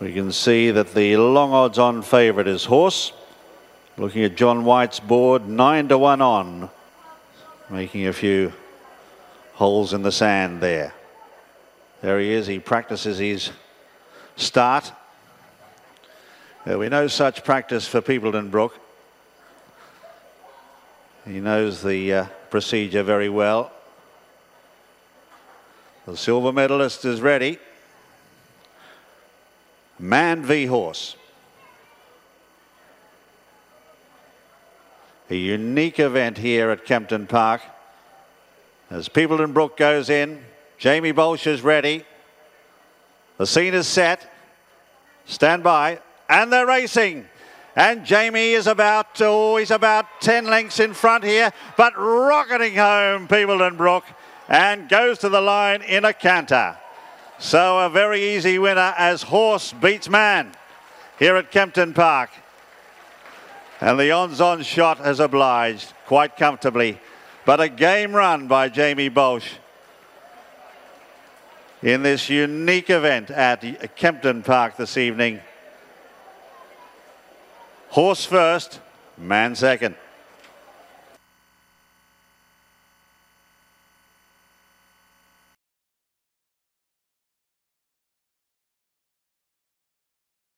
We can see that the long odds on favourite is Horse. Looking at John White's board, nine to one on. Making a few holes in the sand there. There he is. He practices his start. There'll be no such practice for Peopleton Brook. He knows the uh, procedure very well. The silver medalist is ready. Man v Horse. A unique event here at Kempton Park. As Peopleton Brook goes in, Jamie Baulch is ready. The scene is set. Stand by. And they're racing. And Jamie is about, oh, he's about 10 lengths in front here, but rocketing home Peopleton Brook and goes to the line in a canter. So a very easy winner as horse beats man here at Kempton Park. And the odds-on shot has obliged quite comfortably. But a game run by Jamie Baulch in this unique event at Kempton Park this evening. Horse first, man second.